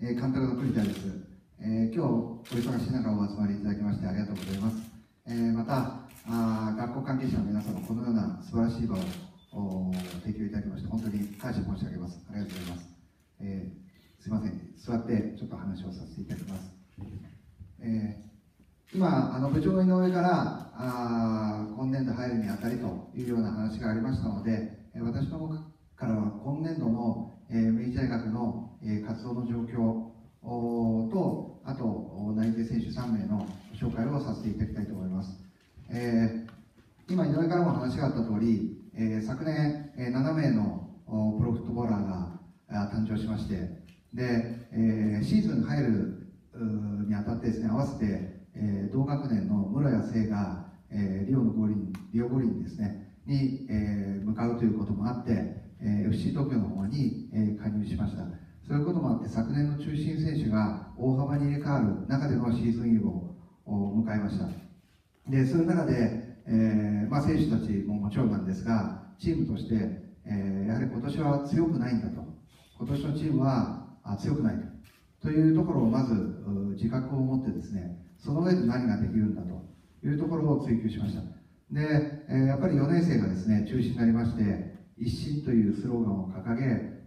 えー、監督の栗田です、えー、今日お忙しい中お集まりいただきましてありがとうございます、えー、またあ学校関係者の皆様このような素晴らしい場を提供いただきまして本当に感謝申し上げます。ありがとうございます、えー、すいません。座ってちょっと話をさせていただきます、えー、今あの部長の井上からあ今年度入るにあたりというような話がありましたので私の方からは今年度のえー、明治大学の、え、活動の状況と、あと内定選手3名の紹介をさせていただきたいと思います。えー、今、井上からも話があった通り、えー、昨年、え、7名のプロフットボーラーが誕生しまして、で、えー、シーズン入るにあたってですね、合わせて、えー、同学年の室谷聖が、えー、リオの五輪、リオ五輪ですね、に、えー、向かうということもあって、えー、FC 東京の方に、えー、加入しました。そういうこともあって昨年の中心選手が大幅に入れ替わる中でのシーズンイブを迎えました。でそういう中で、えーまあ、選手たちももちろんなんですがチームとして、えー、やはり今年は強くないんだと。今年のチームはあ強くないと。いうところをまず自覚を持ってですねその上で何ができるんだと。いうところを追求しました。で、えー、やっぱり4年生がですね中心になりまして一心というスローガンを掲げ、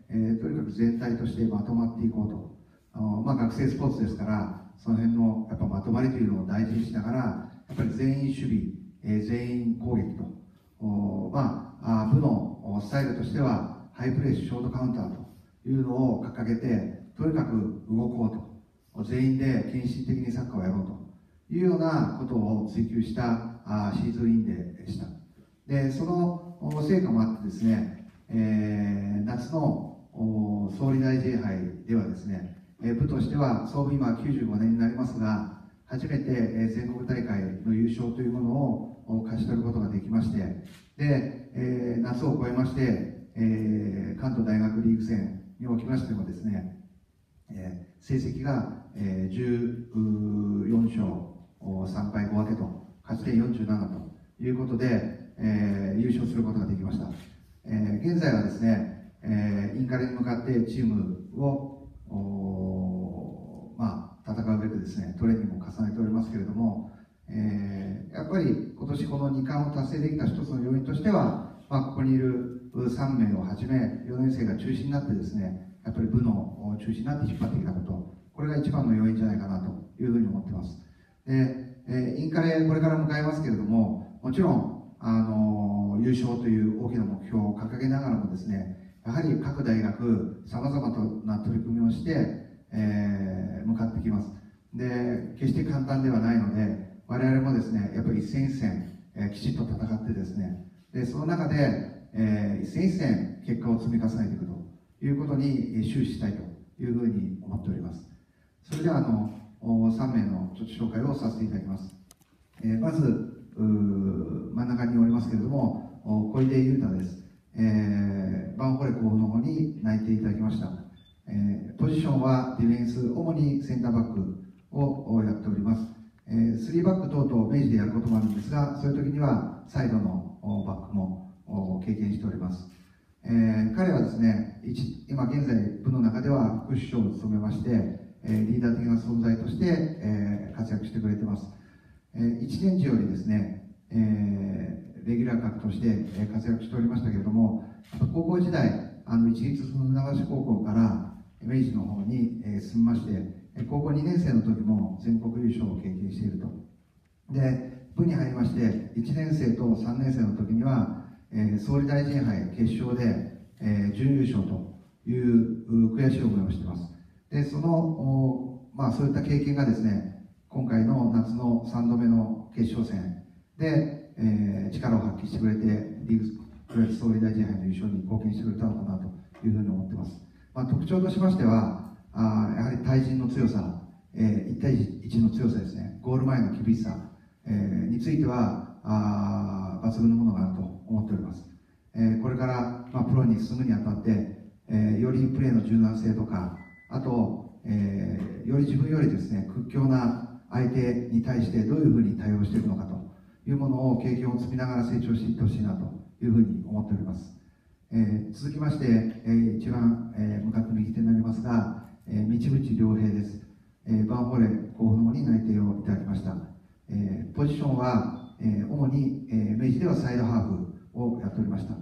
えー、とにかく全体としてまとまっていこうと、まあ、学生スポーツですからその辺のやっぱまとまりというのを大事にしながらやっぱり全員守備、えー、全員攻撃と。お、まあ、部のスタイルとしてはハイプレスショートカウンターというのを掲げてとにかく動こうと。全員で献身的にサッカーをやろうと。いうようなことを追求したあシーズンインでした。でその成果もあってですね、えー、夏の総理大臣杯ではですね、え部としては創部今95年になりますが初めて、え全国大会の優勝というものを勝ち取ることができましてで、えー、夏を超えまして、えー、関東大学リーグ戦におきましてもですね、えー、成績が、え14勝3敗5分けと勝ち点47ということで、えー、優勝することができました、えー、現在はですね、えー、インカレに向かってチームをまあ、戦うべくですねトレーニングを重ねておりますけれども、えー、やっぱり今年この2冠を達成できた一つの要因としては、まあ、ここにいる3名をはじめ4年生が中心になってですねやっぱり部の中心になって引っ張ってきたことこれが一番の要因じゃないかなというふうに思ってます。で、えー、インカレこれから迎えますけれどももちろんあの優勝という大きな目標を掲げながらもですねやはり各大学さまざまな取り組みをして、えー、向かってきます。で決して簡単ではないので我々もですねやっぱり一戦一戦、えー、きちっと戦ってですねでその中で、えー、一戦一戦結果を積み重ねていくということに終始したいというふうに思っております。それではあの3名のちょっと紹介をさせていただきます、えー、まず真ん中におりますけれども小出裕太です、えー、バンホレ候補の方に内定いただきました、えー、ポジションはディフェンス主にセンターバックをやっております、えー、3バック等々明治でやることもあるんですがそういう時にはサイドのバックも経験しております、えー、彼はですね今現在部の中では副首相を務めまして、えー、リーダー的な存在として、えー、活躍してくれてます。えー、一年時よりですね、えー、レギュラー格として活躍しておりましたけれども、高校時代、あの一律船橋高校から明治の方に、え、進みまして、高校2年生の時も全国優勝を経験していると。で、部に入りまして、1年生と3年生の時には、えー、総理大臣杯決勝で、えー、準優勝という悔しい思いをしています。で、その、まあそういった経験がですね、今回の夏の3度目の決勝戦で、えー、力を発揮してくれて、リーグプロレス総理大臣杯の優勝に貢献してくれたのかなというふうに思ってます。まあ、特徴としましては、あやはり対人の強さ、えー、1対1の強さですね、ゴール前の厳しさ、えー、についてはあ抜群のものがあると思っております。えー、これから、まあ、プロに進むにあたって、えー、よりプレーの柔軟性とか、あと、えー、より自分よりですね、屈強な相手に対してどういうふうに対応していくのかというものを経験を積みながら成長していってほしいなというふうに思っております、えー、続きまして、えー、一番、えー、向かって右手になりますが、えー、道淵良平です、えー、バンホレ候補の方に内定をいただきました、えー、ポジションは、えー、主に、えー、明治ではサイドハーフをやっておりました、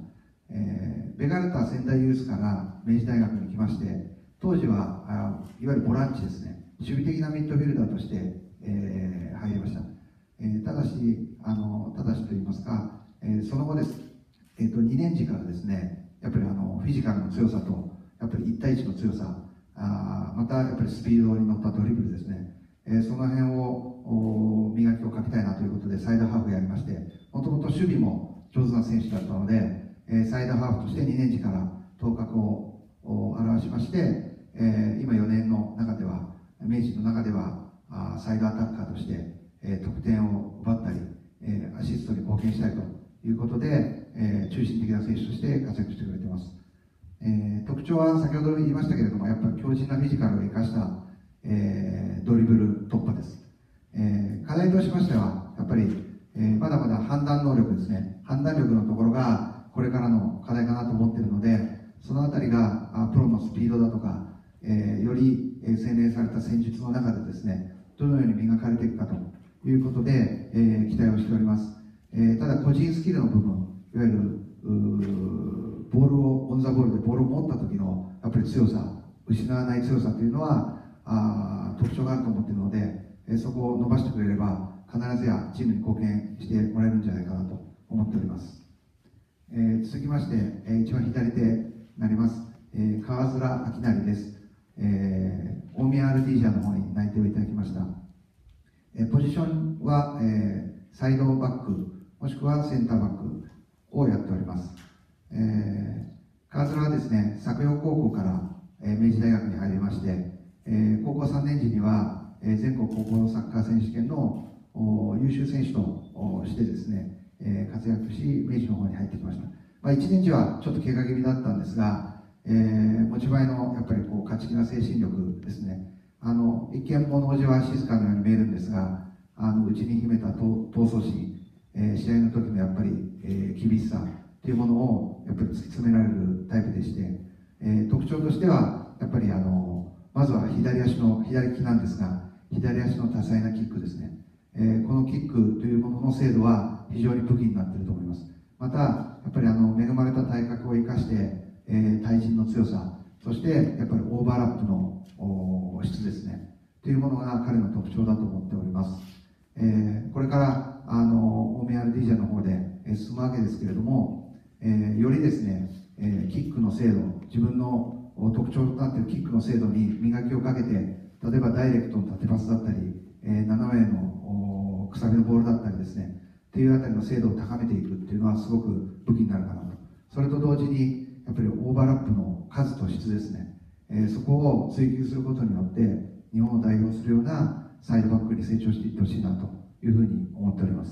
えー、ベガルタ仙台ユースから明治大学に来まして当時はあいわゆるボランチですね。守備的なミッドフィルダーとして、えー、入りました、えー、ただしあのただしと言いますか、えー、その後です、えーと、2年時からですねやっぱりあのフィジカルの強さとやっぱり1対1の強さあまたやっぱりスピードに乗ったドリブルですね、えー、その辺を磨きをかけたいなということでサイドハーフやりましてもともと守備も上手な選手だったので、えー、サイドハーフとして2年時から頭角を表しまして、えー、今4年の中では明治の中ではサイドアタッカーとして、えー、得点を奪ったり、えー、アシストに貢献したいということで、えー、中心的な選手として活躍してくれてます、えー、特徴は先ほど言いましたけれどもやっぱり強靭なフィジカルを生かした、えー、ドリブル突破です、えー、課題としましてはやっぱり、えー、まだまだ判断能力ですね。判断力のところがこれからの課題かなと思っているのでそのあたりがプロのスピードだとか、えー、より洗練された戦術の中でですねどのように磨かれていくかということで、えー、期待をしております、えー、ただ個人スキルの部分いわゆるボールをオンザボールでボールを持った時のやっぱり強さ失わない強さというのはあ特徴があると思っているので、えー、そこを伸ばしてくれれば必ずやチームに貢献してもらえるんじゃないかなと思っております、えー、続きまして、えー、一番左手になります、えー、川面明成です。えー、大宮アルティージャの方に内定をいただきました、え、ポジションは、えー、サイドバックもしくはセンターバックをやっております、えー、川面はですね作陽高校から、えー、明治大学に入りまして、えー、高校3年時には、えー、全国高校サッカー選手権の優秀選手としてですね、えー、活躍し明治の方に入ってきました、まあ、1年時はちょっと怪我気味だったんですがえー、持ち前のやっぱりこう勝ち気な精神力ですね。あの一見物おじは静かなように見えるんですがあの内に秘めた闘争心、えー、試合の時のやっぱり、えー、厳しさというものをやっぱり突き詰められるタイプでして、えー、特徴としてはやっぱりあのまずは左足の左利きなんですが左足の多彩なキックですね、えー、このキックというものの精度は非常に武器になっていると思います。またやっぱりあの恵まれた体格を生かしてえー、対人の強さ、そしてやっぱりオーバーラップの質ですね、というものが彼の特徴だと思っております。えー、これからあの大宮 RDJ の方で、進むわけですけれども、えー、よりですね、えー、キックの精度、自分の特徴となっているキックの精度に磨きをかけて、例えばダイレクトの縦パスだったり、えー、斜めのくさびのボールだったりですね、っていうあたりの精度を高めていくっていうのはすごく武器になるかなと。それと同時に、やっぱりオーバーラップの数と質ですね、えー、そこを追求することによって日本を代表するようなサイドバックに成長していってほしいなというふうに思っております、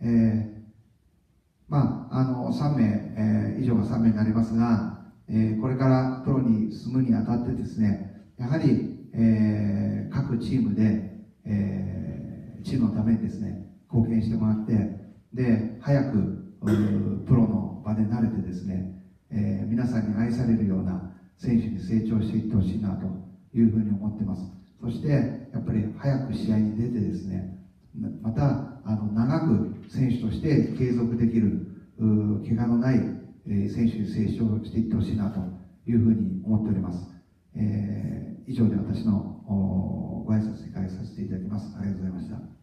えー、まああの3名、えー、以上が3名になりますが、えー、これからプロに進むにあたってですねやはり、えー、各チームで、えー、チームのためにですね貢献してもらってで早くプロの場で慣れてですねえー、皆さんに愛されるような選手に成長していってほしいなというふうに思ってます。そして、やっぱり早く試合に出てですね、また、あの、長く選手として継続できる、怪我のない、え、選手に成長していってほしいなというふうに思っております。えー、以上で私のご挨拶に変えさせていただきます。ありがとうございました。